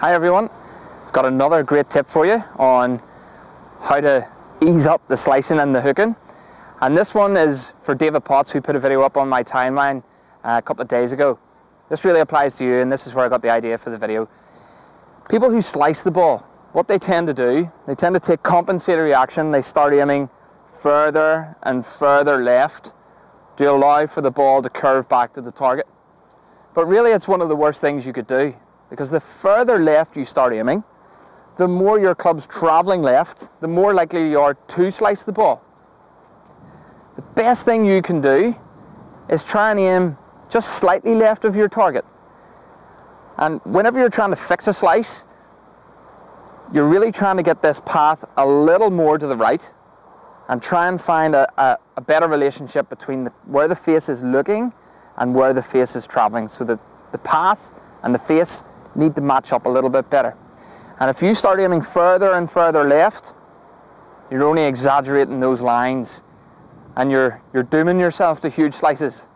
Hi everyone, I've got another great tip for you on how to ease up the slicing and the hooking. And this one is for David Potts who put a video up on my timeline uh, a couple of days ago. This really applies to you and this is where I got the idea for the video. People who slice the ball, what they tend to do, they tend to take compensatory action. They start aiming further and further left to allow for the ball to curve back to the target. But really it's one of the worst things you could do because the further left you start aiming, the more your club's travelling left, the more likely you are to slice the ball. The best thing you can do is try and aim just slightly left of your target. And whenever you're trying to fix a slice, you're really trying to get this path a little more to the right and try and find a, a, a better relationship between the, where the face is looking and where the face is travelling so that the path and the face need to match up a little bit better. And if you start aiming further and further left, you're only exaggerating those lines and you're, you're dooming yourself to huge slices.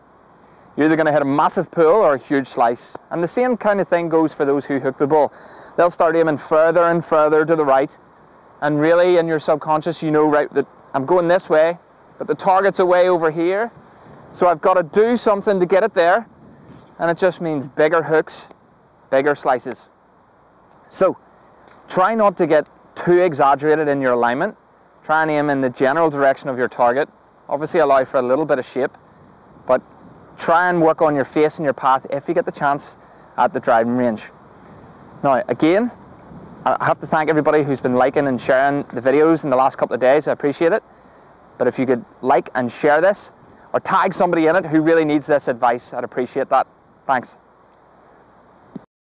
You're either going to hit a massive pull or a huge slice. And the same kind of thing goes for those who hook the ball. They'll start aiming further and further to the right. And really, in your subconscious, you know, right, that I'm going this way, but the target's away over here. So I've got to do something to get it there. And it just means bigger hooks bigger slices. So try not to get too exaggerated in your alignment. Try and aim in the general direction of your target. Obviously allow for a little bit of shape, but try and work on your face and your path if you get the chance at the driving range. Now again, I have to thank everybody who's been liking and sharing the videos in the last couple of days. I appreciate it. But if you could like and share this or tag somebody in it who really needs this advice, I'd appreciate that. Thanks.